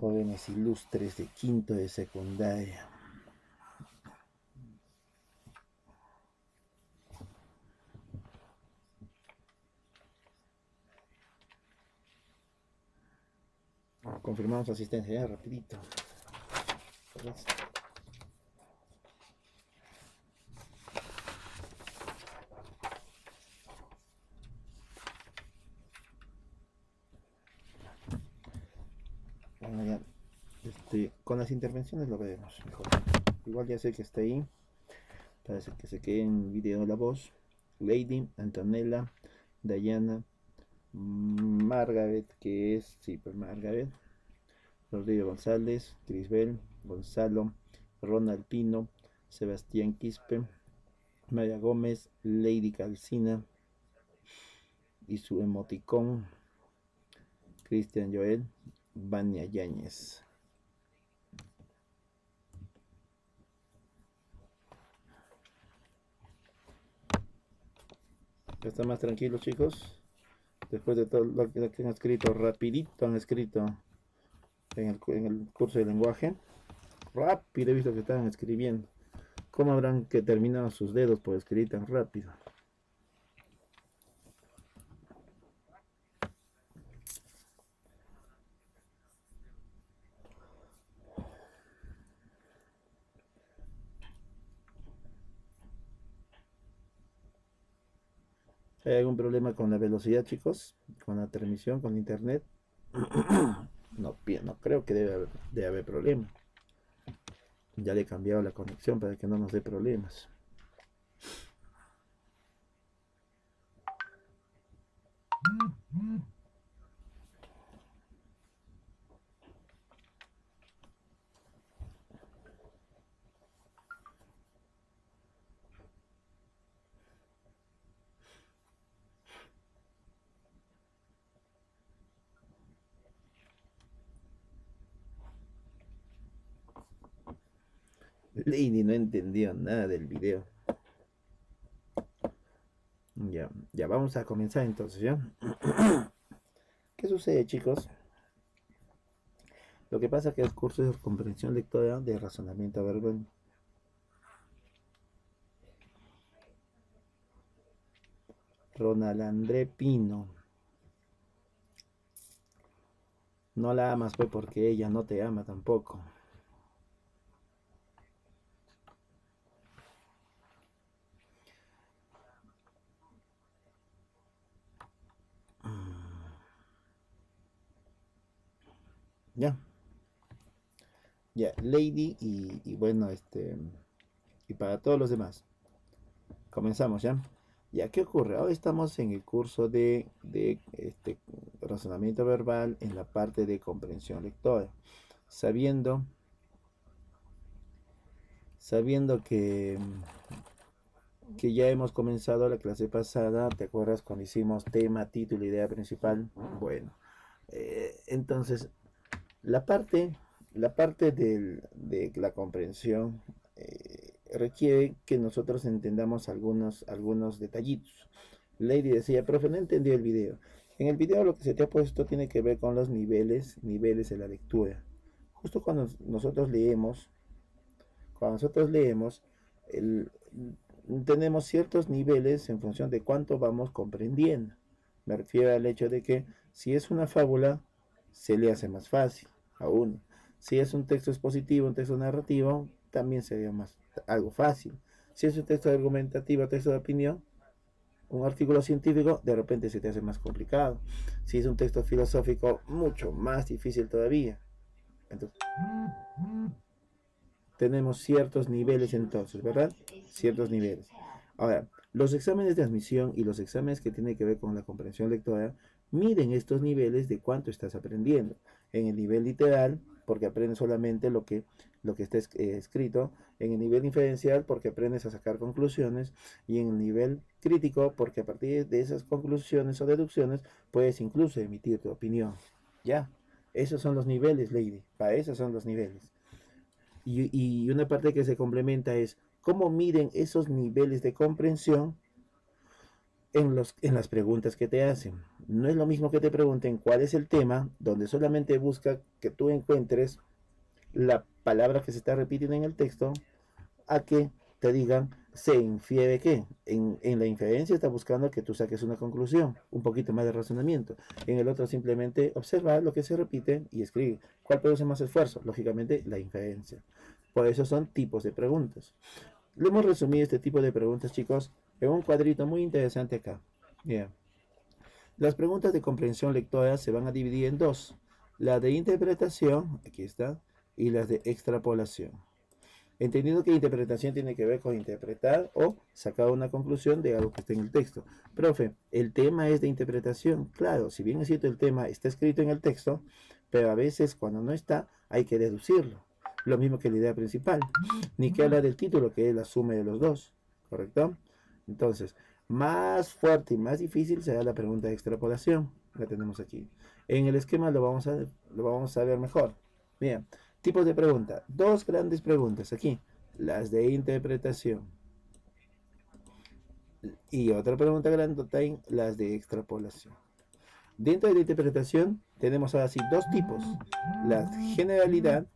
Jóvenes ilustres de quinto de secundaria. Confirmamos asistencia, ya rapidito. Este, con las intervenciones lo veremos mejor. Igual ya sé que está ahí. Parece que se quede en video la voz. Lady, Antonella, Diana, Margaret, que es, sí, pues Margaret, Rodrigo González, Crisbel, Gonzalo, Ronald Pino, Sebastián Quispe, María Gómez, Lady Calcina y su emoticón, Cristian Joel, Vania Yáñez. Ya está más tranquilo chicos. Después de todo lo que han escrito, rapidito han escrito en el, curso de lenguaje. Rápido he visto que estaban escribiendo. ¿Cómo habrán que terminado sus dedos por escribir tan rápido? ¿Hay algún problema con la velocidad, chicos? ¿Con la transmisión, con internet? no, no creo que debe debe haber problema. Ya le he cambiado la conexión para que no nos dé problemas. Lady no entendió nada del video. Ya, ya vamos a comenzar entonces, ¿ya? ¿Qué sucede, chicos? Lo que pasa es que el curso de comprensión lectora de razonamiento verbal. Ronald André Pino. No la amas pues porque ella no te ama tampoco. Ya. Ya, Lady y, bueno, este. Y para todos los demás. Comenzamos ya. Ya, ¿qué ocurre? Ahora estamos en el curso de, de este, razonamiento verbal en la parte de comprensión lectora. Sabiendo, sabiendo que, que ya hemos comenzado la clase pasada, ¿te acuerdas cuando hicimos tema, título, idea principal? Bueno, eh, entonces la parte, la parte de la comprensión eh, requiere que nosotros entendamos algunos, algunos detallitos. Lady decía, profe, no entendió el video. En el video lo que se te ha puesto tiene que ver con los niveles, niveles de la lectura. Justo cuando nosotros leemos, cuando nosotros leemos, tenemos ciertos niveles en función de cuánto vamos comprendiendo. Me refiero al hecho de que si es una fábula, se le hace más fácil aún. Si es un texto expositivo, un texto narrativo, también sería más algo fácil. Si es un texto argumentativo, texto de opinión, un artículo científico, de repente se te hace más complicado. Si es un texto filosófico, mucho más difícil todavía. Entonces, tenemos ciertos niveles entonces, ¿verdad? Ciertos niveles. Ahora, los exámenes de admisión y los exámenes que tienen que ver con la comprensión lectora miden estos niveles de cuánto estás aprendiendo. En el nivel literal, porque aprendes solamente lo que, lo que está eh, escrito, en el nivel inferencial porque aprendes a sacar conclusiones y en el nivel crítico porque a partir de esas conclusiones o deducciones puedes incluso emitir tu opinión. Ya, esos son los niveles, Lady, para esos son los niveles. Y, y una parte que se complementa es cómo miden esos niveles de comprensión en, los, en las preguntas que te hacen. No es lo mismo que te pregunten cuál es el tema, donde solamente busca que tú encuentres la palabra que se está repitiendo en el texto, a que te digan se infiere que. En, en, la inferencia está buscando que tú saques una conclusión, un poquito más de razonamiento. En el otro simplemente observar lo que se repite y escribe. ¿Cuál produce más esfuerzo? Lógicamente la inferencia. Por eso son tipos de preguntas. Le hemos resumido este tipo de preguntas, chicos, en un cuadrito muy interesante acá. Bien. Las preguntas de comprensión lectora se van a dividir en dos. La de interpretación, aquí está, y las de extrapolación. Entendiendo que interpretación tiene que ver con interpretar o sacar una conclusión de algo que está en el texto. Profe, el tema es de interpretación. Claro, si bien es cierto el tema está escrito en el texto, pero a veces cuando no está hay que deducirlo. Lo mismo que la idea principal. Ni que habla del título, que es la suma de los dos. ¿Correcto? Entonces, más fuerte y más difícil será la pregunta de extrapolación. La tenemos aquí. En el esquema lo vamos a, lo vamos a ver mejor. Bien, tipos de pregunta. Dos grandes preguntas aquí. Las de interpretación. Y otra pregunta grande las de extrapolación. Dentro de la interpretación tenemos ahora sí dos tipos. La generalidad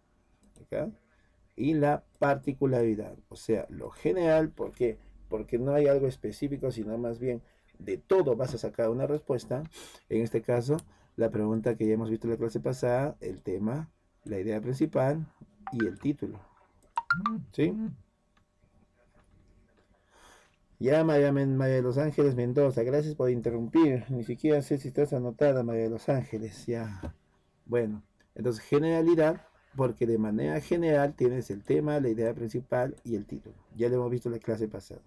y la particularidad. O sea, lo general, porque porque no hay algo específico, sino más bien de todo vas a sacar una respuesta. En este caso, la pregunta que ya hemos visto en la clase pasada, el tema, la idea principal y el título. ¿Sí? Ya, María, de los Ángeles Mendoza, gracias por interrumpir. Ni siquiera sé si estás anotada, María de los Ángeles. Ya. Bueno, entonces generalidad, porque de manera general tienes el tema, la idea principal y el título. Ya lo hemos visto en la clase pasada.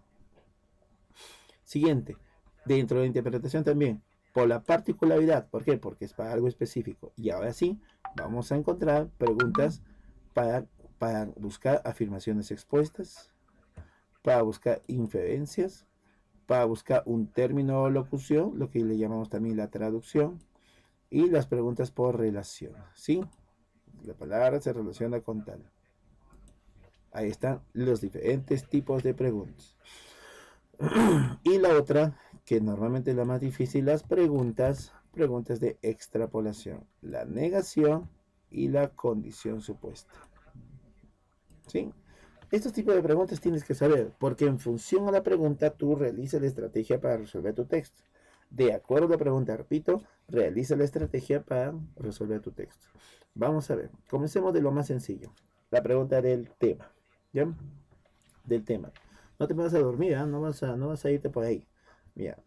Siguiente, dentro de la interpretación también, por la particularidad. ¿Por qué? Porque es para algo específico. Y ahora sí, vamos a encontrar preguntas para, para buscar afirmaciones expuestas, para buscar inferencias, para buscar un término o locución, lo que le llamamos también la traducción, y las preguntas por relación. ¿Sí? La palabra se relaciona con tal. Ahí están los diferentes tipos de preguntas. Y la otra, que normalmente es la más difícil, las preguntas, preguntas de extrapolación, la negación y la condición supuesta. ¿Sí? Estos tipos de preguntas tienes que saber, porque en función a la pregunta tú realizas la estrategia para resolver tu texto. De acuerdo a la pregunta, repito, realiza la estrategia para resolver tu texto. Vamos a ver, comencemos de lo más sencillo. La pregunta del tema. ¿Ya? Del tema. No te vas a dormir, ¿eh? no, vas a, no vas a irte por ahí. Mira,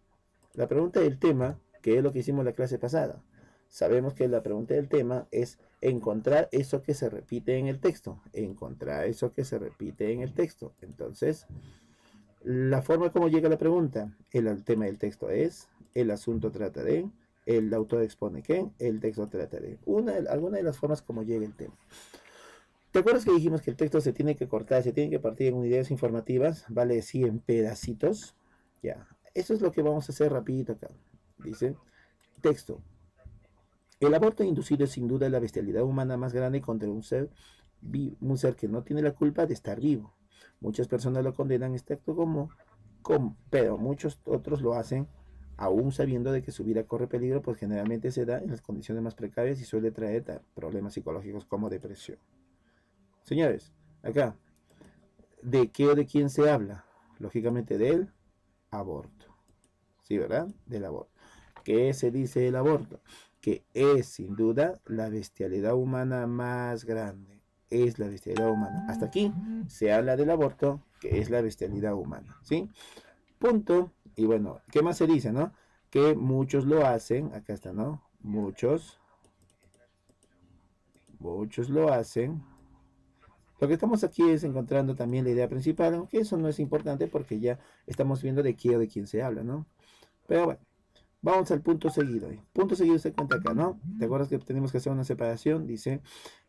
la pregunta del tema, que es lo que hicimos en la clase pasada. Sabemos que la pregunta del tema es encontrar eso que se repite en el texto. Encontrar eso que se repite en el texto. Entonces, la forma como llega la pregunta, el, tema del texto es, el asunto trata de, el autor expone que, el texto trata de. Una, alguna de las formas como llega el tema. ¿Te acuerdas que dijimos que el texto se tiene que cortar, se tiene que partir en unidades informativas? Vale, sí, en pedacitos. Ya, eso es lo que vamos a hacer rapidito acá. Dice, texto. El aborto inducido es sin duda la bestialidad humana más grande contra un ser, un ser que no tiene la culpa de estar vivo. Muchas personas lo condenan este acto como, como, pero muchos otros lo hacen aún sabiendo de que su vida corre peligro, pues generalmente se da en las condiciones más precarias y suele traer problemas psicológicos como depresión. Señores, acá, ¿de qué o de quién se habla? Lógicamente del aborto. ¿Sí, verdad? Del aborto. ¿Qué se dice del aborto? Que es sin duda la bestialidad humana más grande. Es la bestialidad humana. Hasta aquí se habla del aborto, que es la bestialidad humana. ¿Sí? Punto. Y bueno, ¿qué más se dice, no? Que muchos lo hacen. Acá está, ¿no? Muchos. Muchos lo hacen lo que estamos aquí es encontrando también la idea principal, aunque eso no es importante porque ya estamos viendo de qué o de quién se habla, ¿no? Pero bueno, vamos al punto seguido. Punto seguido se cuenta acá, ¿no? ¿Te acuerdas que tenemos que hacer una separación? Dice,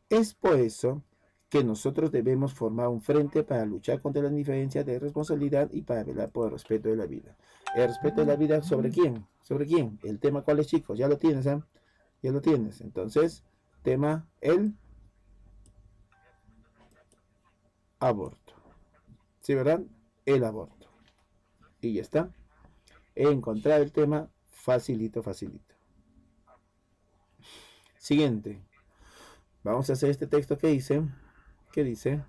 es por eso que nosotros debemos formar un frente para luchar contra la indiferencia de responsabilidad y para velar por el respeto de la vida. ¿El respeto de la vida sobre quién? ¿Sobre quién? El tema cuál es, chicos, ya lo tienes, ¿eh? Ya lo tienes. Entonces, tema el aborto. ¿Sí, verdad? El aborto. Y ya está. He encontrado el tema facilito, facilito. Siguiente. Vamos a hacer este texto que dice, que dice,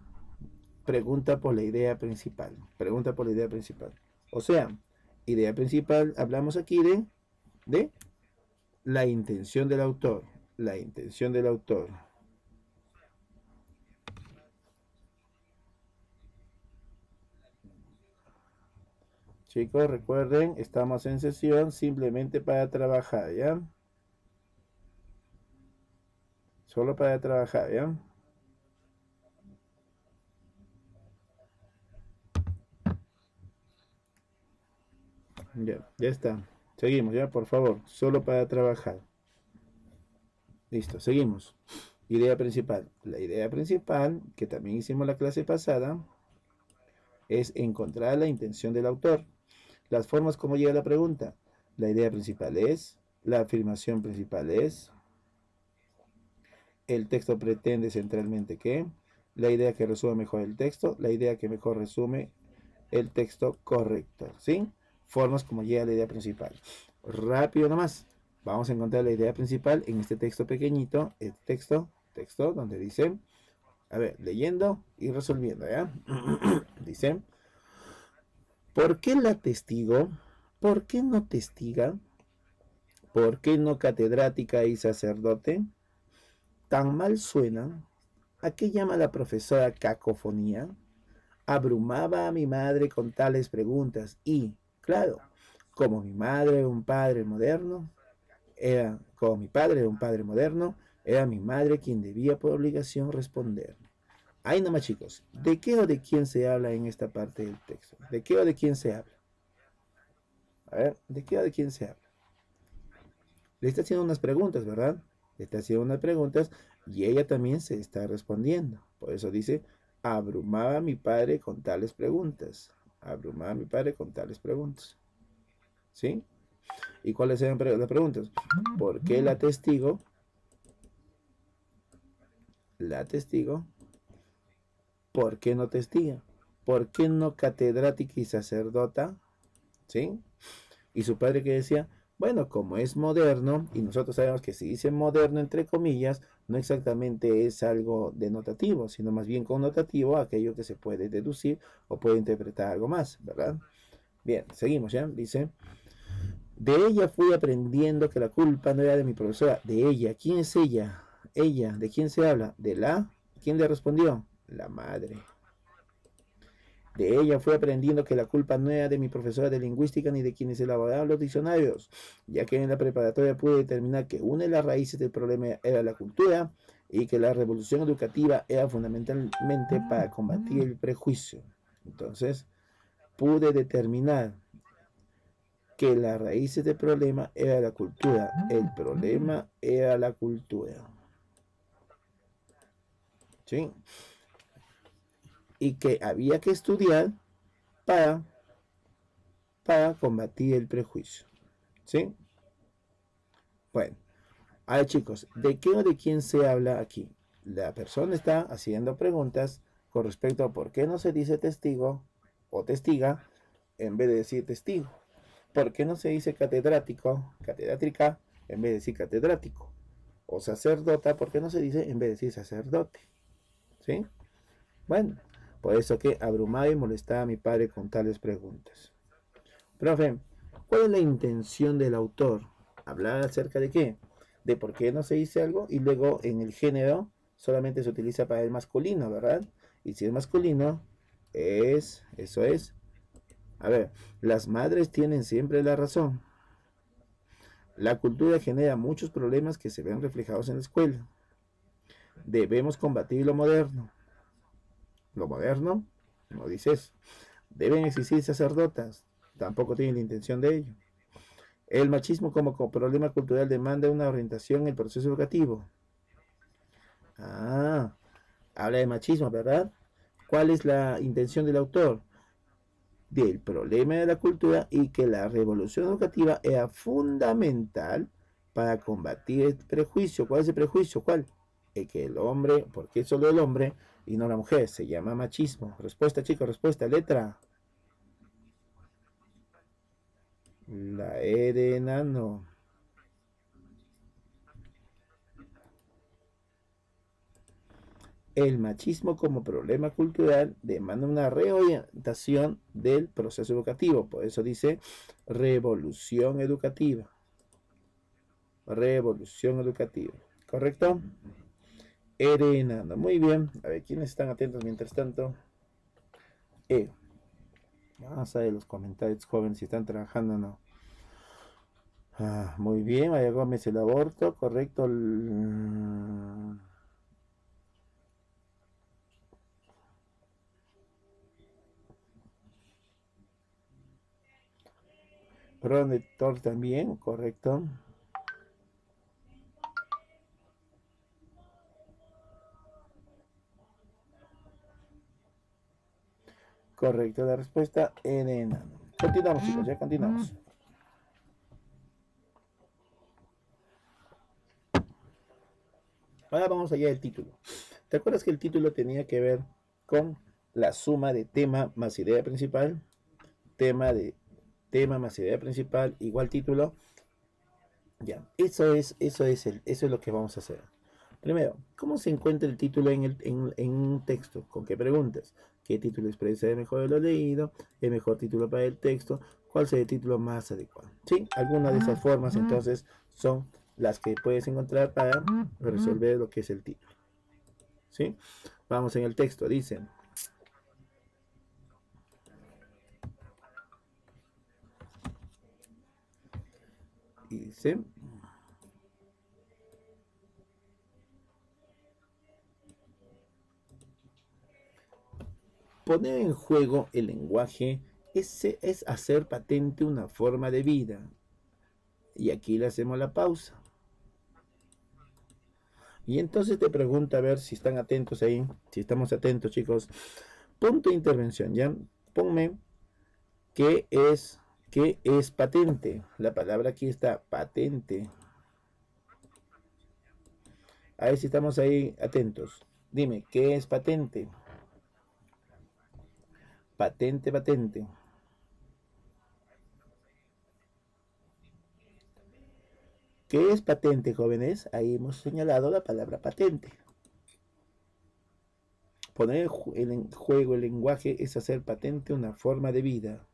pregunta por la idea principal. Pregunta por la idea principal. O sea, idea principal, hablamos aquí de, de la intención del autor. La intención del autor. Chicos, recuerden, estamos en sesión simplemente para trabajar, ¿ya? Solo para trabajar, ¿ya? Ya, ya está. Seguimos, ya, por favor. Solo para trabajar. Listo, seguimos. Idea principal. La idea principal, que también hicimos la clase pasada, es encontrar la intención del autor. Las formas como llega la pregunta. La idea principal es, la afirmación principal es, el texto pretende centralmente que, la idea que resume mejor el texto, la idea que mejor resume el texto correcto, ¿sí? Formas como llega la idea principal. Rápido nomás, vamos a encontrar la idea principal en este texto pequeñito, este texto, texto donde dice, a ver, leyendo y resolviendo, ¿ya? dice, ¿por qué la testigo? ¿Por qué no testiga? ¿Por qué no catedrática y sacerdote? tan mal suenan, ¿a qué llama la profesora cacofonía? Abrumaba a mi madre con tales preguntas y, claro, como mi madre un padre moderno, era, como mi padre un padre moderno, era mi madre quien debía por obligación responder. Ahí nomás chicos, ¿de qué o de quién se habla en esta parte del texto? ¿De qué o de quién se habla? A ver, ¿de qué o de quién se habla? Le está haciendo unas preguntas, ¿verdad? está haciendo unas preguntas y ella también se está respondiendo. Por eso dice, abrumaba a mi padre con tales preguntas. Abrumaba a mi padre con tales preguntas. ¿Sí? ¿Y cuáles eran las preguntas? ¿Por qué la testigo? La testigo. ¿Por qué no testiga? ¿Por qué no catedrática y sacerdota? ¿Sí? Y su padre que decía, bueno, como es moderno, y nosotros sabemos que si dice moderno entre comillas, no exactamente es algo denotativo, sino más bien connotativo, aquello que se puede deducir o puede interpretar algo más, ¿verdad? Bien, seguimos ya, dice, de ella fui aprendiendo que la culpa no era de mi profesora, de ella, ¿quién es ella? Ella, ¿de quién se habla? ¿De la? ¿Quién le respondió? La madre. De ella fue aprendiendo que la culpa no era de mi profesora de lingüística ni de quienes elaboraban los diccionarios, ya que en la preparatoria pude determinar que una de las raíces del problema era la cultura y que la revolución educativa era fundamentalmente para combatir el prejuicio. Entonces, pude determinar que las raíces del problema era la cultura. El problema era la cultura. ¿Sí? Y que había que estudiar para, para combatir el prejuicio. ¿Sí? Bueno, ahora chicos, ¿de qué o de quién se habla aquí? La persona está haciendo preguntas con respecto a por qué no se dice testigo o testiga en vez de decir testigo. ¿Por qué no se dice catedrático, catedrátrica, en vez de decir catedrático? O sacerdota, ¿por qué no se dice en vez de decir sacerdote? ¿Sí? Bueno, por eso que abrumaba y molestaba a mi padre con tales preguntas. Profe, ¿cuál es la intención del autor? Hablar acerca de qué? De por qué no se dice algo y luego en el género solamente se utiliza para el masculino, ¿verdad? Y si es masculino, es, eso es. A ver, las madres tienen siempre la razón. La cultura genera muchos problemas que se ven reflejados en la escuela. Debemos combatir lo moderno lo moderno no dice eso. Deben existir sacerdotas, tampoco tienen la intención de ello. El machismo como, problema cultural demanda una orientación en el proceso educativo. Ah, Habla de machismo, ¿verdad? ¿Cuál es la intención del autor? Del problema de la cultura y que la revolución educativa era fundamental para combatir el prejuicio. ¿Cuál es el prejuicio? ¿Cuál? El que el hombre, ¿por qué solo el hombre y no la mujer? Se llama machismo. Respuesta, chicos, respuesta, letra. La E de enano. El machismo como problema cultural demanda una reorientación del proceso educativo. Por eso dice revolución educativa. Revolución educativa. ¿Correcto? E de enano. Muy bien. A ver, ¿quiénes están atentos mientras tanto? E. Vamos a ver los comentarios jóvenes si están trabajando o no. Ah, muy bien, María Gómez, el aborto, correcto. Ron Thor también, correcto. Correcto, la respuesta en enano. Continuamos, chicos, ya continuamos. Ahora vamos allá del título. ¿Te acuerdas que el título tenía que ver con la suma de tema más idea principal? Tema de tema más idea principal igual título. Ya, eso es, eso es el, eso es lo que vamos a hacer. Primero, ¿cómo se encuentra el título en, el, en, un texto? ¿Con qué preguntas? ¿Qué título expresa el mejor de lo leído? ¿El mejor título para el texto? ¿Cuál sería el título más adecuado? Sí, algunas de esas formas entonces son las que puedes encontrar para resolver lo que es el título. ¿Sí? Vamos en el texto, dice. Dice. Poner en juego el lenguaje ese es hacer patente una forma de vida. Y aquí le hacemos la pausa. Y entonces te pregunta a ver si están atentos ahí, si estamos atentos chicos. Punto de intervención, ¿ya? Ponme qué es, qué es patente. La palabra aquí está patente. A ver si estamos ahí atentos. Dime, ¿qué es patente? Patente, patente. ¿Qué es patente, jóvenes? Ahí hemos señalado la palabra patente. Poner en juego el lenguaje es hacer patente una forma de vida.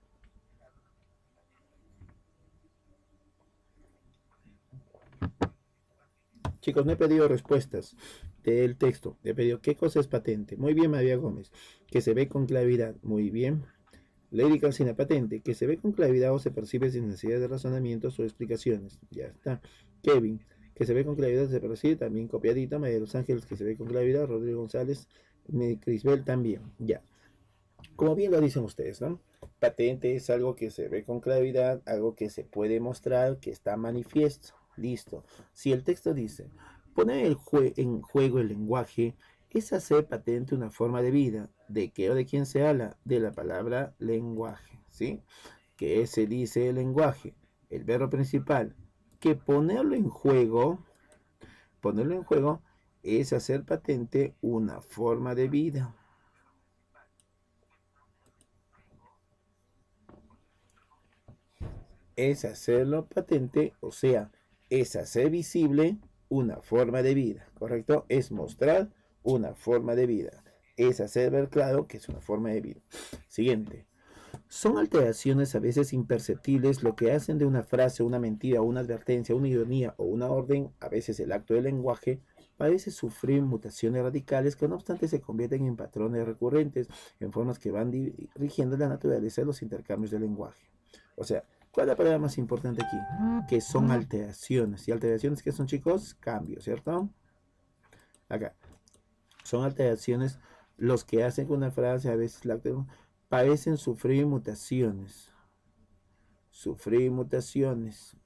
Chicos, no he pedido respuestas del texto. He pedido qué cosa es patente. Muy bien, María Gómez. Que se ve con claridad. Muy bien. Lady Calcina patente, que se ve con claridad o se percibe sin necesidad de razonamientos o explicaciones. Ya está. Kevin, que se ve con claridad, se percibe también copiadita. María los Ángeles, que se ve con claridad. Rodrigo González, Crisbel también. Ya. Como bien lo dicen ustedes, ¿no? Patente es algo que se ve con claridad, algo que se puede mostrar, que está manifiesto. Listo. Si el texto dice, poner en juego el lenguaje es hacer patente una forma de vida. ¿De qué o de quién se habla? De la palabra lenguaje, ¿sí? ¿Qué se dice el lenguaje? El verbo principal. Que ponerlo en juego, ponerlo en juego es hacer patente una forma de vida. Es hacerlo patente, o sea, es hacer visible una forma de vida, ¿correcto? Es mostrar una forma de vida. Es hacer ver claro que es una forma de vida. Siguiente. Son alteraciones a veces imperceptibles lo que hacen de una frase, una mentira, una advertencia, una ironía o una orden, a veces el acto del lenguaje, parece sufrir mutaciones radicales que no obstante se convierten en patrones recurrentes, en formas que van dirigiendo la naturaleza de los intercambios del lenguaje. O sea, ¿cuál es la palabra más importante aquí? Que son alteraciones. ¿Y alteraciones qué son chicos? Cambios, ¿cierto? Acá son alteraciones los que hacen una frase a veces la, parecen sufrir mutaciones. Sufrir mutaciones.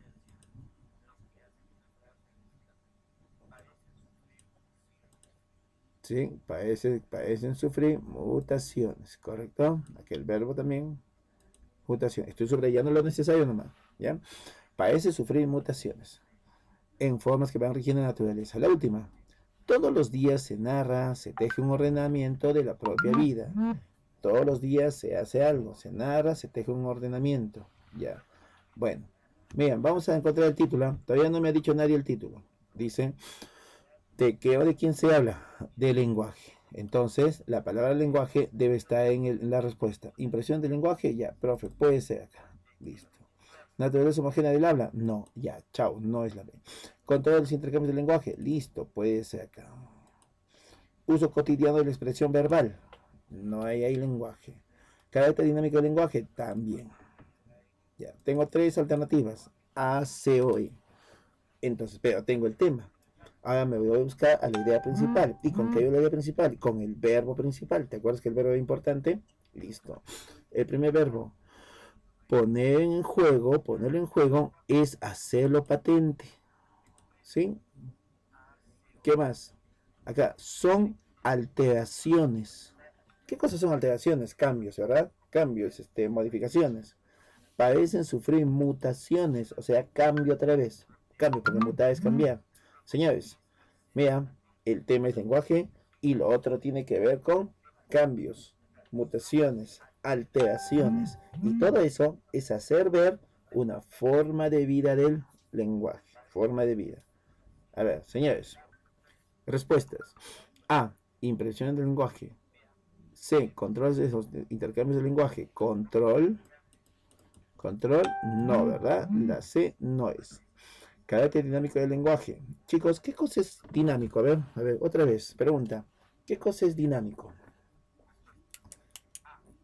¿sí? parecen sufrir mutaciones, ¿correcto? Aquel verbo también, mutación. Estoy subrayando lo necesario nomás, ¿ya? Parece sufrir mutaciones en formas que van rigiendo la naturaleza. La última, todos los días se narra, se teje un ordenamiento de la propia vida. Todos los días se hace algo, se narra, se teje un ordenamiento, ¿ya? Bueno, miren, vamos a encontrar el título. ¿ah? Todavía no me ha dicho nadie el título. Dice, ¿de qué o de quién se habla? De lenguaje. Entonces, la palabra lenguaje debe estar en, la respuesta. Impresión del lenguaje, ya, profe, puede ser acá. Listo. Naturaleza homogénea del habla, no, ya, chao, no es la B. Control los intercambios del lenguaje, listo, puede ser acá. Uso cotidiano de la expresión verbal, no hay lenguaje. Carácter dinámico del lenguaje, también. Ya, tengo tres alternativas, A, C o E. Entonces, pero tengo el tema. Ahora me voy a buscar a la idea principal. ¿Y con qué la idea principal? Con el verbo principal. ¿Te acuerdas que el verbo es importante? Listo. El primer verbo, poner en juego, ponerlo en juego, es hacerlo patente. ¿Sí? ¿Qué más? Acá, son alteraciones. ¿Qué cosas son alteraciones? Cambios, ¿verdad? Cambios, este, modificaciones. Parecen sufrir mutaciones, o sea, cambio otra vez. Cambio, porque mutar es cambiar. Señores, mira, el tema es lenguaje y lo otro tiene que ver con cambios, mutaciones, alteraciones. Y todo eso es hacer ver una forma de vida del lenguaje. Forma de vida. A ver, señores. Respuestas. A. Impresión del lenguaje. C. Control de esos intercambios de lenguaje. Control. Control. No, ¿verdad? La C no es. Carácter dinámico del lenguaje. Chicos, ¿qué cosa es dinámico? A ver, a ver, otra vez, pregunta. ¿Qué cosa es dinámico?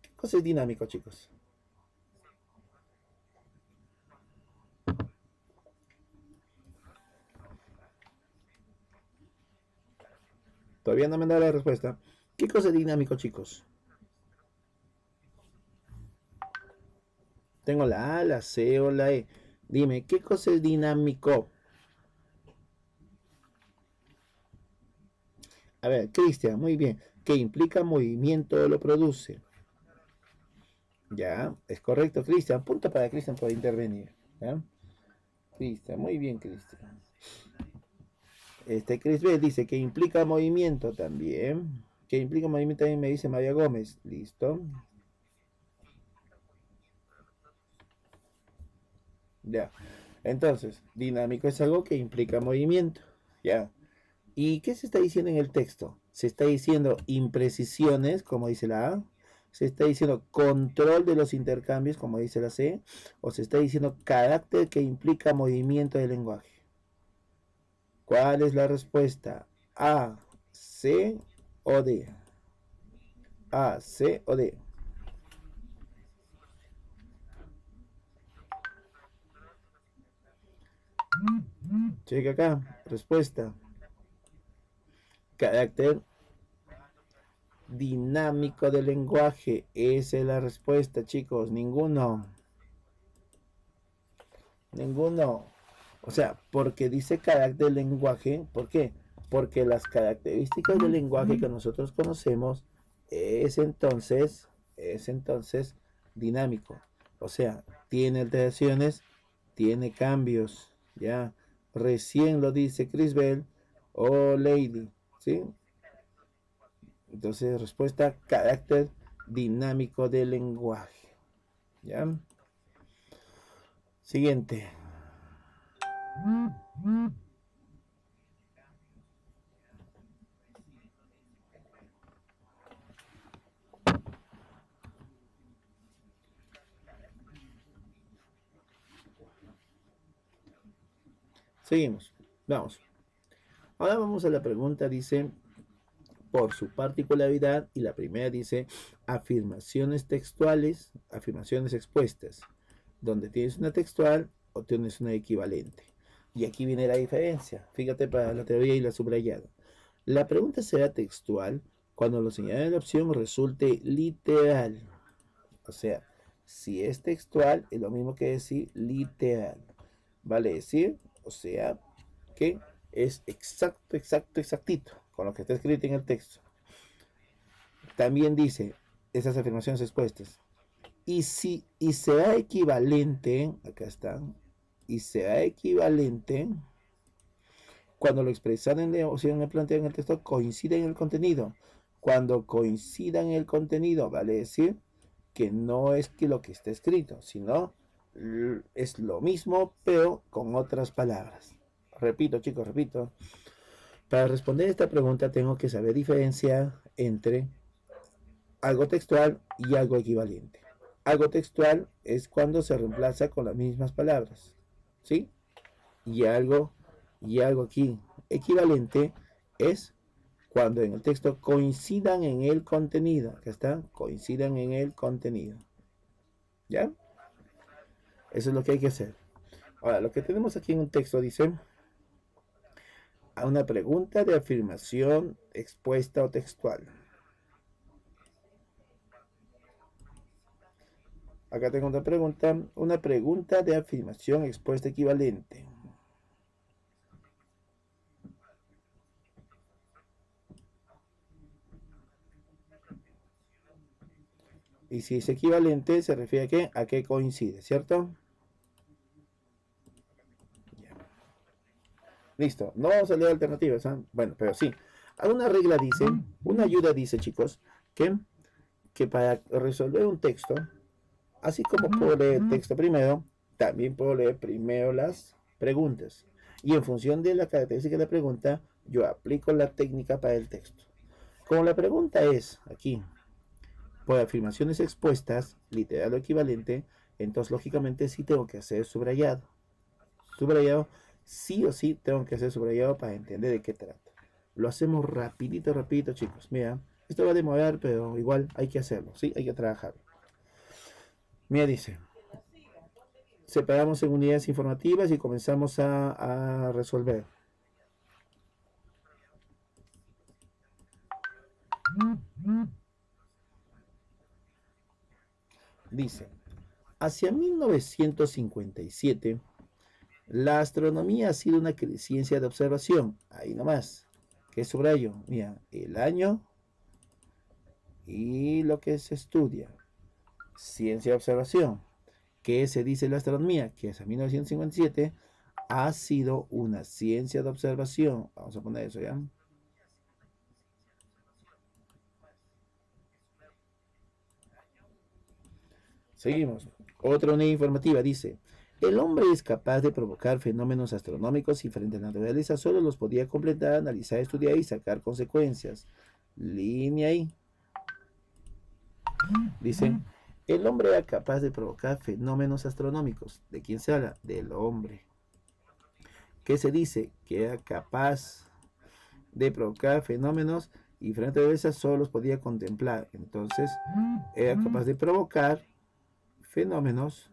¿Qué cosa es dinámico, chicos? Todavía no me han dado la respuesta. ¿Qué cosa es dinámico, chicos? Tengo la A, la C o la E. Dime, ¿qué cosa es dinámico? A ver, Cristian, muy bien. ¿Qué implica movimiento lo produce? Ya, es correcto, Cristian. Punto para Cristian por intervenir. Cristian, muy bien, Cristian. Este Chris B dice que implica movimiento también. Que implica movimiento también me dice María Gómez. Listo. Ya. Entonces, dinámico es algo que implica movimiento. Ya. ¿Y qué se está diciendo en el texto? Se está diciendo imprecisiones, como dice la A. Se está diciendo control de los intercambios, como dice la C. O se está diciendo carácter que implica movimiento del lenguaje. ¿Cuál es la respuesta? A, C o D. A, C o D. Checa acá, respuesta. Carácter dinámico del lenguaje. Esa es la respuesta, chicos. Ninguno. Ninguno. O sea, porque dice carácter del lenguaje. ¿Por qué? Porque las características del lenguaje que nosotros conocemos es entonces, es entonces dinámico. O sea, tiene alteraciones, tiene cambios. Ya, recién lo dice Chris Bell o Lady, ¿sí? Entonces, respuesta, carácter dinámico del lenguaje. ¿Ya? Siguiente. Seguimos. Vamos. Ahora vamos a la pregunta, dice, por su particularidad, y la primera dice, afirmaciones textuales, afirmaciones expuestas, donde tienes una textual o tienes una equivalente. Y aquí viene la diferencia. Fíjate para la teoría y la subrayada. La pregunta será textual cuando lo señalado en la opción resulte literal. O sea, si es textual, es lo mismo que decir literal. Vale decir o sea, que es exacto, exacto, exactito, con lo que está escrito en el texto. También dice esas afirmaciones expuestas. Y si y será equivalente, acá está, y será equivalente cuando lo expresan en o sea, en el planteo en el texto coincide en el contenido. Cuando coincida en el contenido, vale decir que no es que lo que está escrito, sino es lo mismo, pero con otras palabras. Repito, chicos, repito. Para responder esta pregunta tengo que saber diferenciar entre algo textual y algo equivalente. Algo textual es cuando se reemplaza con las mismas palabras, ¿sí? Y algo y algo aquí equivalente es cuando en el texto coincidan en el contenido. Acá está, coincidan en el contenido. ¿Ya? Eso es lo que hay que hacer. Ahora, lo que tenemos aquí en un texto dice a una pregunta de afirmación expuesta o textual. Acá tengo otra pregunta, una pregunta de afirmación expuesta equivalente. Y si es equivalente, se refiere a qué? A qué coincide, ¿cierto? Listo. No vamos a leer alternativas. ¿ah? Bueno, pero sí. Una regla dice, una ayuda dice, chicos, que, que para resolver un texto, así como puedo leer el texto primero, también puedo leer primero las preguntas. Y en función de la característica de la pregunta, yo aplico la técnica para el texto. Como la pregunta es, aquí, por afirmaciones expuestas, literal o equivalente, entonces lógicamente sí tengo que hacer subrayado. Subrayado, sí o sí tengo que hacer subrayado para entender de qué trata. Lo hacemos rapidito, rapidito, chicos. Mira, esto va a demorar, pero igual hay que hacerlo, ¿sí? Hay que trabajarlo. Mira, dice, separamos en unidades informativas y comenzamos a, resolver. Dice, hacia 1957, la astronomía ha sido una ciencia de observación. Ahí nomás. ¿Qué subrayo? Mira, el año y lo que se estudia. Ciencia de observación. ¿Qué se dice la astronomía? Que hacia 1957 ha sido una ciencia de observación. Vamos a poner eso ya. Seguimos. Otra unidad informativa dice, el hombre es capaz de provocar fenómenos astronómicos y frente a la naturaleza solo los podía completar, analizar, estudiar y sacar consecuencias. Línea ahí. Dice, el hombre era capaz de provocar fenómenos astronómicos. ¿De quién se habla? Del hombre. ¿Qué se dice? Que era capaz de provocar fenómenos y frente a la naturaleza solo los podía contemplar. Entonces, era capaz de provocar fenómenos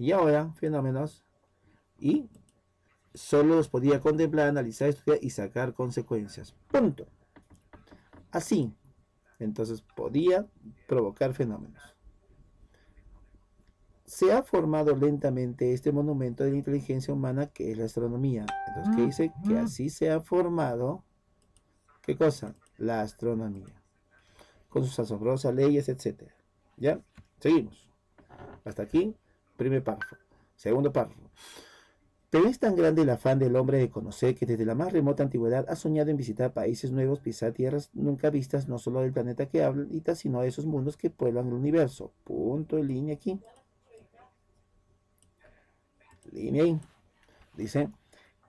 y ahora fenómenos y solo los podía contemplar, analizar, estudiar y sacar consecuencias. Punto. Así, entonces podía provocar fenómenos. Se ha formado lentamente este monumento de la inteligencia humana que es la astronomía. Entonces, ¿qué dice? Que así se ha formado, ¿qué cosa? La astronomía con sus asombrosas leyes, etc. ¿Ya? Seguimos. Hasta aquí, primer párrafo. Segundo párrafo. Pero es tan grande el afán del hombre de conocer que desde la más remota antigüedad ha soñado en visitar países nuevos, pisar tierras nunca vistas, no solo del planeta que habita, sino de esos mundos que pueblan el universo. Punto en línea aquí. Línea ahí. Dice,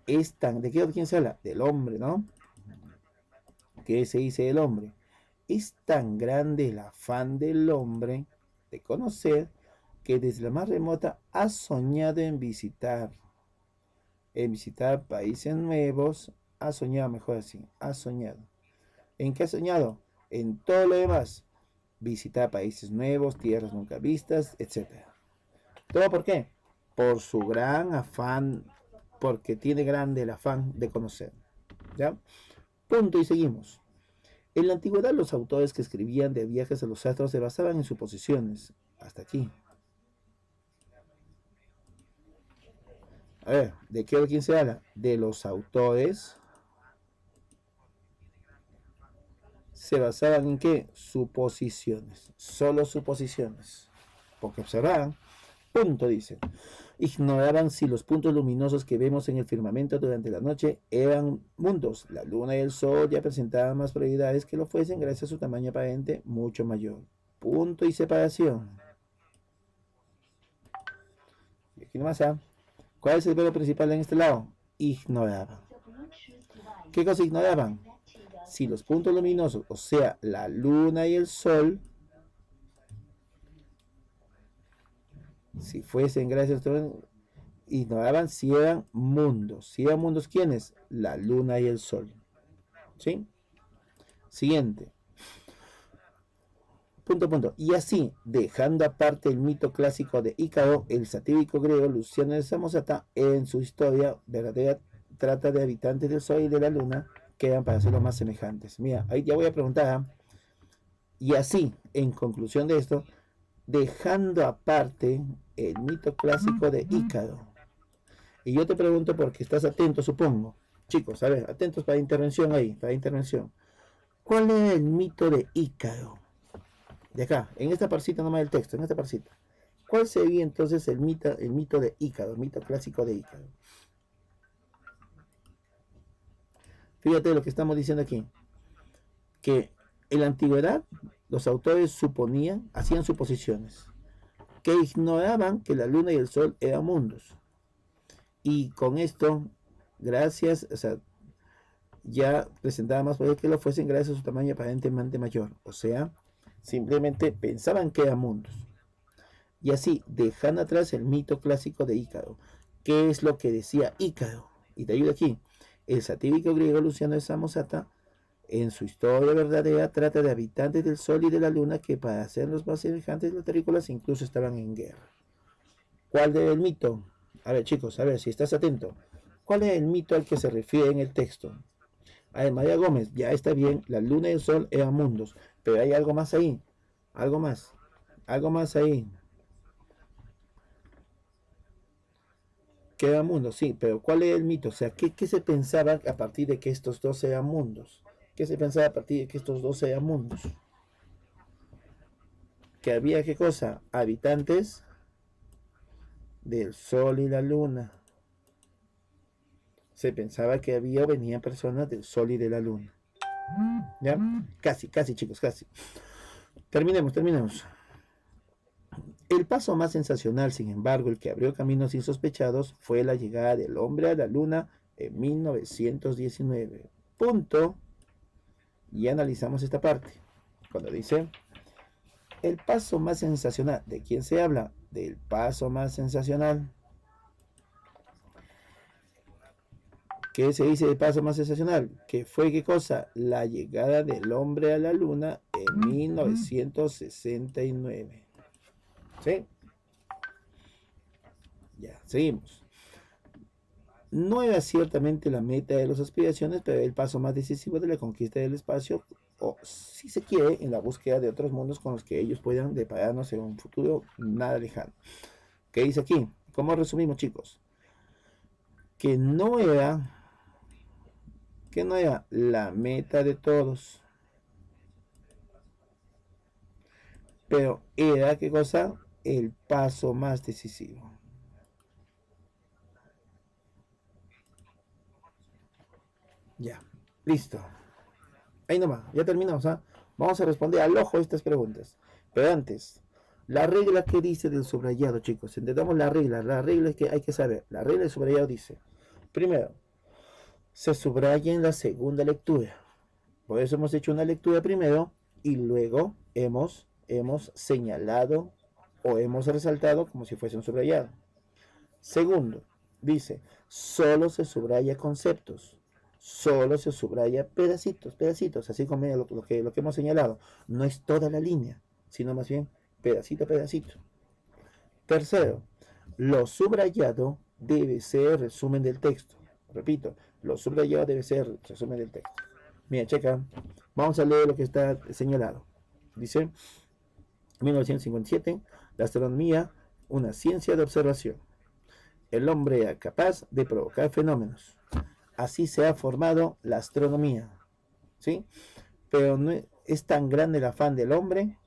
es tan, ¿de qué quién se habla? Del hombre, ¿no? ¿Qué se dice del hombre? Es tan grande el afán del hombre de conocer que desde la más remota ha soñado en visitar, en visitar países nuevos, ha soñado, mejor así, ha soñado. ¿En qué ha soñado? En todo lo demás, visitar países nuevos, tierras nunca vistas, etc. ¿Todo por qué? Por su gran afán, porque tiene grande el afán de conocer. ¿Ya? Punto y seguimos. En la antigüedad los autores que escribían de viajes a los astros se basaban en suposiciones. Hasta aquí. A ver, ¿de qué quién se habla? De los autores. Se basaban en qué? Suposiciones. Solo suposiciones. Porque observaban. Punto, dice. Ignoraban si los puntos luminosos que vemos en el firmamento durante la noche eran mundos. La luna y el sol ya presentaban más probabilidades que lo fuesen gracias a su tamaño aparente mucho mayor. Punto y separación. Y aquí nomás, ¿ah? ¿Cuál es el verbo principal en este lado? Ignoraban. ¿Qué cosa ignoraban? Si los puntos luminosos, o sea, la luna y el sol, si fuesen gracias a ignoraban si eran mundos. Si eran mundos, ¿quiénes? La luna y el sol. ¿Sí? Siguiente. Punto, punto. Y así, dejando aparte el mito clásico de Ícaro, el satírico griego Luciano de Samosata, en su historia verdadera, trata de habitantes del Sol y de la Luna que eran para ser los más semejantes. Mira, ahí ya voy a preguntar. ¿ah? Y así, en conclusión de esto, dejando aparte el mito clásico de Ícaro. Y yo te pregunto porque estás atento, supongo. Chicos, a ver, atentos para intervención ahí, para intervención. ¿Cuál es el mito de Ícaro? De acá, en esta parcita nomás del texto, en esta parcita. ¿Cuál sería entonces el mito, el mito de Ícaro, el mito clásico de Ícaro? Fíjate lo que estamos diciendo aquí. Que en la antigüedad los autores suponían, hacían suposiciones, que ignoraban que la luna y el sol eran mundos. Y con esto, gracias, o sea, ya presentaba más poder que lo fuesen gracias a su tamaño aparentemente mayor. O sea, Simplemente pensaban que eran mundos. Y así dejan atrás el mito clásico de Ícaro. ¿Qué es lo que decía Ícaro? Y te ayuda aquí. El satírico griego Luciano de Samosata, en su historia verdadera, trata de habitantes del sol y de la luna que para ser los más semejantes de los terrícolas incluso estaban en guerra. ¿Cuál es el mito? A ver, chicos, a ver si estás atento. ¿Cuál es el mito al que se refiere en el texto? A ver, María Gómez, ya está bien, la luna y el sol eran mundos. Pero hay algo más ahí. Algo más. Algo más ahí. Queda mundo, sí, pero ¿cuál es el mito? O sea, ¿qué, se pensaba a partir de que estos dos sean mundos? ¿Qué se pensaba a partir de que estos dos sean mundos? Que había qué cosa? Habitantes del sol y la luna. Se pensaba que había o venían personas del sol y de la luna. ¿Ya? Casi, casi, chicos, casi. Terminemos, terminemos. El paso más sensacional, sin embargo, el que abrió caminos insospechados, fue la llegada del hombre a la luna en 1919. Punto. Y analizamos esta parte. Cuando dice, el paso más sensacional, ¿de quién se habla? Del paso más sensacional ¿Qué se dice de paso más sensacional? Que fue qué cosa? La llegada del hombre a la luna en 1969. ¿Sí? Ya, seguimos. No era ciertamente la meta de las aspiraciones, pero el paso más decisivo de la conquista del espacio, o si se quiere, en la búsqueda de otros mundos con los que ellos puedan depararnos en un futuro nada lejano. ¿Qué dice aquí? ¿Cómo resumimos, chicos? Que no era que no era la meta de todos. Pero era, ¿qué cosa? El paso más decisivo. Ya, listo. Ahí nomás, ya terminamos. ¿ah? Vamos a responder al ojo estas preguntas. Pero antes, la regla que dice del subrayado, chicos. Entendamos la regla. La regla es que hay que saber. La regla del subrayado dice, primero, se subraya en la segunda lectura. Por eso hemos hecho una lectura primero y luego hemos, hemos señalado o hemos resaltado como si fuese un subrayado. Segundo, dice, solo se subraya conceptos, solo se subraya pedacitos, pedacitos, así como lo, que, lo que hemos señalado. No es toda la línea, sino más bien pedacito, pedacito. Tercero, lo subrayado debe ser resumen del texto. Repito, lo subrayado debe ser resumen del texto. Mira, checa. Vamos a leer lo que está señalado. Dice, 1957, la astronomía, una ciencia de observación. el hombre era capaz de provocar fenómenos. Así se ha formado la astronomía. ¿Sí? Pero no es tan grande el afán del hombre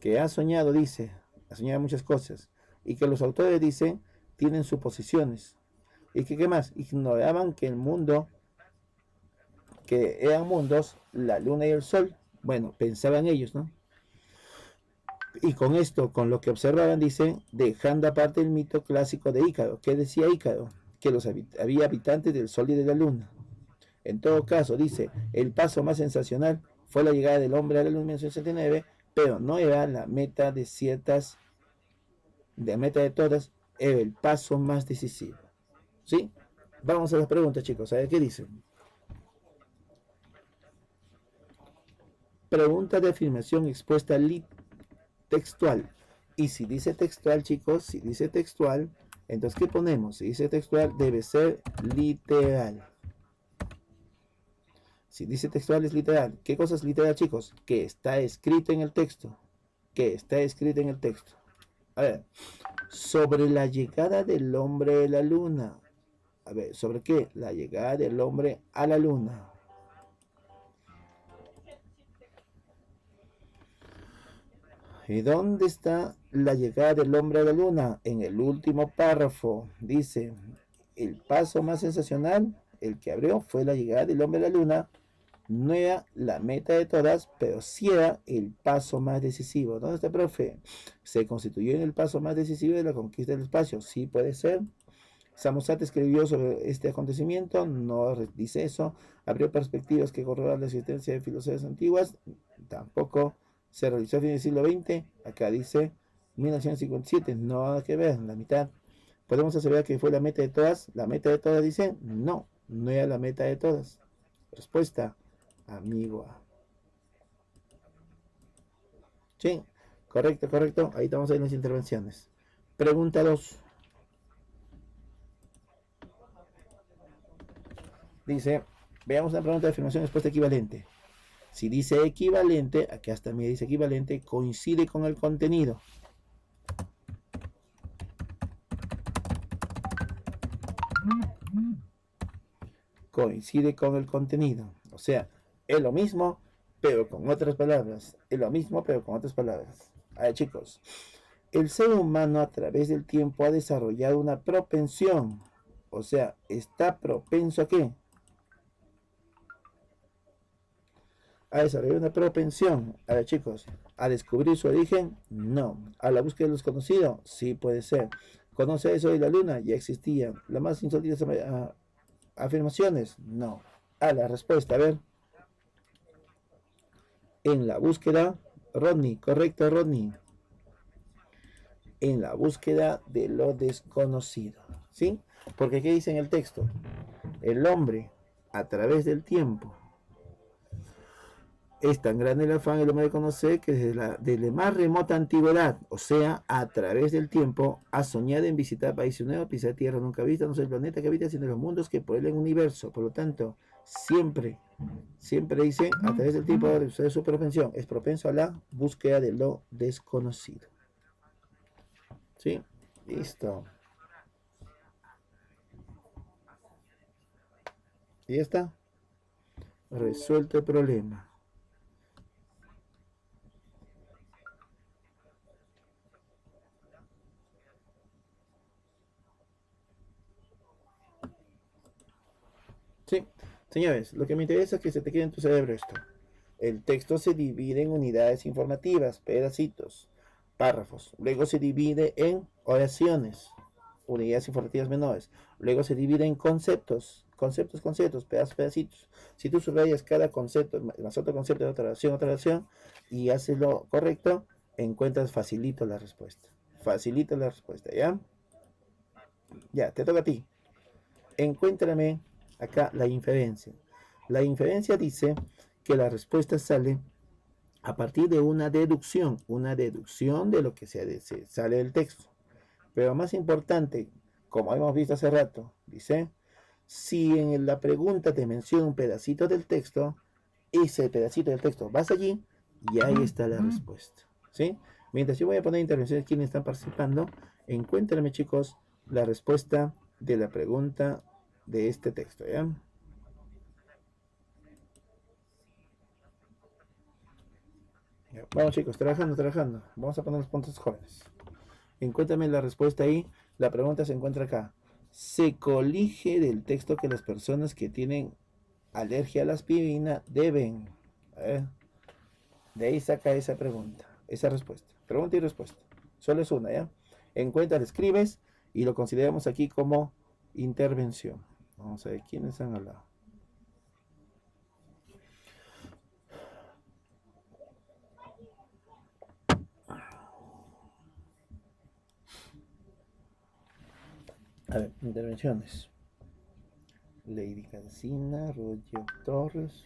que ha soñado, dice, ha soñado muchas cosas, y que los autores dicen tienen suposiciones, y qué más, ignoraban que el mundo, que eran mundos, la luna y el sol, bueno, pensaban ellos, ¿no? Y con esto, con lo que observaban, dicen, dejando aparte el mito clásico de Ícaro. ¿Qué decía Ícaro? Que los había habitantes del Sol y de la Luna. En todo caso, dice, el paso más sensacional fue la llegada del hombre a la Luna en 1969, pero no era la meta de ciertas, de meta de todas, era el paso más decisivo. ¿Sí? Vamos a las preguntas, chicos. A ver qué dicen. Pregunta de afirmación expuesta textual. Y si dice textual, chicos, si dice textual, entonces ¿qué ponemos? Si dice textual, debe ser literal. Si dice textual es literal. ¿Qué cosa es literal, chicos? Que está escrito en el texto. Que está escrito en el texto. A ver, sobre la llegada del hombre a la luna. A ver, ¿sobre qué? La llegada del hombre a la luna. ¿Y dónde está la llegada del hombre a la luna? En el último párrafo dice, el paso más sensacional, el que abrió, fue la llegada del hombre a la luna. No era la meta de todas, pero sí era el paso más decisivo. ¿Dónde está, profe? Se constituyó en el paso más decisivo de la conquista del espacio. Sí, puede ser. Samosat escribió sobre este acontecimiento, no dice eso. Abrió perspectivas que corroboran la existencia de filosofías antiguas, tampoco se realizó a fines del siglo XX, acá dice 1957, no nada que ver, la mitad. ¿Podemos asegurar que fue la meta de todas? La meta de todas dice, no, no era la meta de todas. Respuesta, amigo Sí, correcto, correcto. Ahí estamos en las intervenciones. Pregunta 2. Dice, veamos la pregunta de afirmación respuesta equivalente. Si dice equivalente, aquí hasta me dice equivalente, coincide con el contenido. Coincide con el contenido. O sea, es lo mismo, pero con otras palabras. Es lo mismo, pero con otras palabras. A chicos. El ser humano a través del tiempo ha desarrollado una propensión. O sea, está propenso a qué? A desarrollar una propensión, a ver chicos, a descubrir su origen, no. A la búsqueda de los conocidos, sí puede ser. ¿Conoce eso de la luna? Ya existía. ¿Las más insólitas afirmaciones? No. A la respuesta, a ver. En la búsqueda, Rodney, correcto Rodney. En la búsqueda de lo desconocido, ¿sí? Porque ¿qué dice en el texto? El hombre, a través del tiempo, es tan grande el afán el hombre de conocer que desde la, desde más remota antigüedad, o sea, a través del tiempo, ha soñado en visitar países nuevos, pisar tierra nunca vista, no sé el planeta que habita, sino los mundos que por él en universo. Por lo tanto, siempre, siempre dice, a través del tiempo de su propensión, es propenso a la búsqueda de lo desconocido. ¿Sí? Listo. Y ya está. Resuelto el problema. Sí, señores, lo que me interesa es que se te quede en tu cerebro esto. El texto se divide en unidades informativas, pedacitos, párrafos. Luego se divide en oraciones, unidades informativas menores. Luego se divide en conceptos, conceptos, conceptos, pedazos, pedacitos. Si tú subrayas cada concepto, más otro concepto otra oración, otra oración, y haces lo correcto, encuentras facilito la respuesta. Facilito la respuesta, ¿ya? Ya, te toca a ti. Encuéntrame acá la inferencia. La inferencia dice que la respuesta sale a partir de una deducción, una deducción de lo que se, sale del texto. Pero más importante, como hemos visto hace rato, dice, si en la pregunta te menciona un pedacito del texto, ese pedacito del texto vas allí y ahí está la respuesta. ¿sí? Mientras yo voy a poner intervenciones quienes están participando, encuéntrame chicos la respuesta de la pregunta de este texto, ¿ya? Vamos chicos, trabajando, trabajando. Vamos a poner los puntos jóvenes. Encuéntrame la respuesta ahí. La pregunta se encuentra acá. Se colige del texto que las personas que tienen alergia a la aspirina deben. De ahí saca esa pregunta, esa respuesta. Pregunta y respuesta. Solo es una, ¿ya? Encuentra, escribes y lo consideramos aquí como intervención. Vamos a ver quiénes han hablado. A ver, intervenciones. Lady Cancina, Roger Torres.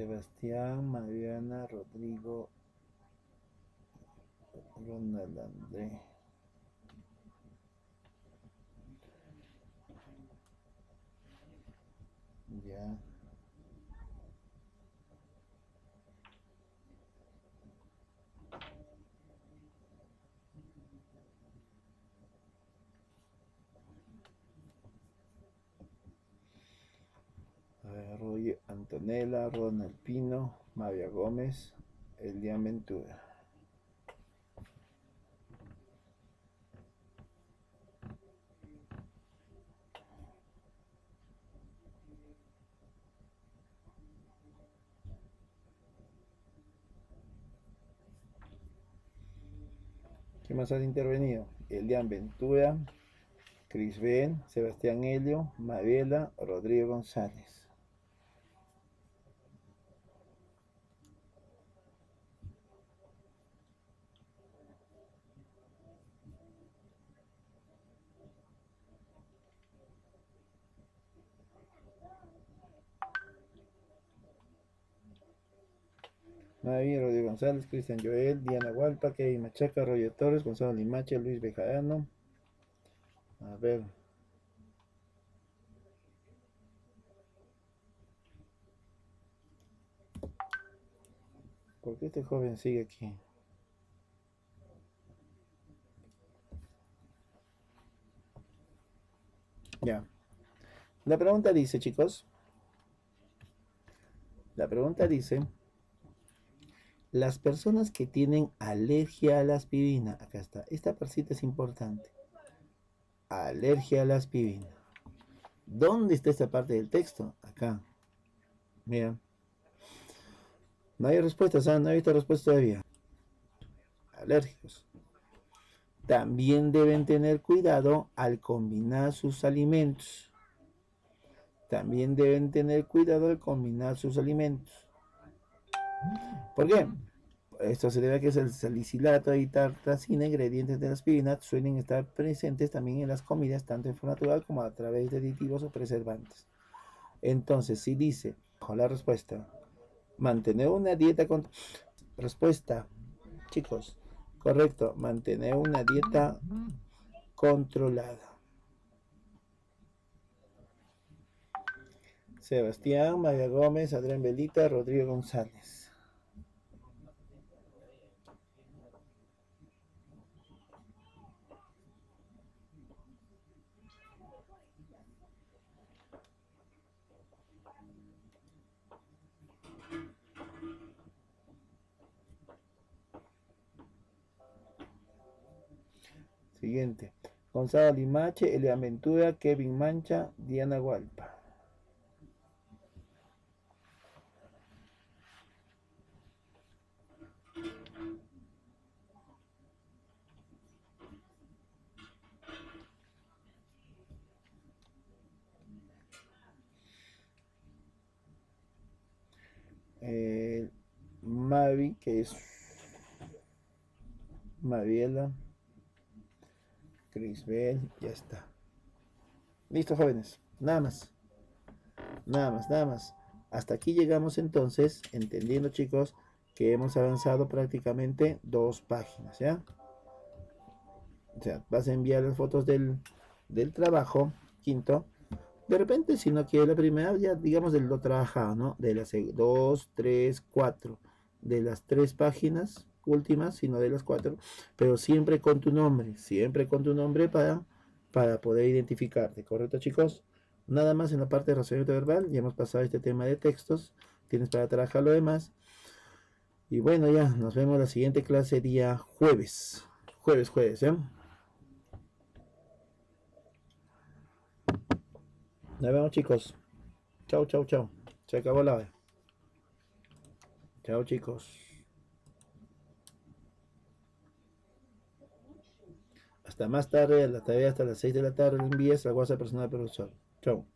Sebastián, Mariana, Rodrigo, Ronald André. Ya. Antonella, Ronald Pino, María Gómez, Elian Ventura. ¿Qué más han intervenido? Elian Ventura, Cris Ben, Sebastián Helio, Mariela, Rodrigo González. Rodrigo González, Cristian Joel, Diana Hualpa, Kevin Machaca, Roger Torres, Gonzalo Limache, Luis Bejarano. A ver. ¿Por qué este joven sigue aquí? Ya. La pregunta dice, chicos. La pregunta dice las personas que tienen alergia a la aspirina, acá está, esta parcita es importante. Alergia a la aspirina. ¿Dónde está esta parte del texto? Acá. Mira. No hay respuesta, ¿sabes? No hay visto respuesta todavía. Alérgicos. También deben tener cuidado al combinar sus alimentos. También deben tener cuidado al combinar sus alimentos. ¿Por qué? Esto se debe a que el salicilato y tartracina, ingredientes de la aspirina, suelen estar presentes también en las comidas, tanto en forma natural como a través de aditivos o preservantes. Entonces, si dice, con la respuesta, mantener una dieta con... Respuesta, chicos, correcto, mantener una dieta controlada. Sebastián, María Gómez, Adrián Belita, Rodrigo González. Siguiente. Gonzalo Limache, Elia Ventura, Kevin Mancha, Diana Gualpa. Eh, Mavi, que es Mariela. Crisbel, ya está. Listo, jóvenes. Nada más. Nada más, nada más. Hasta aquí llegamos entonces, entendiendo chicos, que hemos avanzado prácticamente dos páginas, ¿ya? O sea, vas a enviar las fotos del, del trabajo, quinto. De repente, si no quiere la primera, ya digamos de lo trabajado, ¿no? De las dos, tres, cuatro. De las tres páginas últimas, sino de las cuatro. Pero siempre con tu nombre, siempre con tu nombre para, para poder identificarte, ¿correcto, chicos? Nada más en la parte de razonamiento verbal, ya hemos pasado este tema de textos. Tienes para trabajar lo demás. Y bueno, ya, nos vemos la siguiente clase día jueves. Jueves, jueves, ¿ya? Nos vemos chicos. Chao, chao, chao. Se acabó la hora. Chao chicos. Hasta más tarde, hasta las 6 de la tarde, envíes a WhatsApp personal profesor. Chao.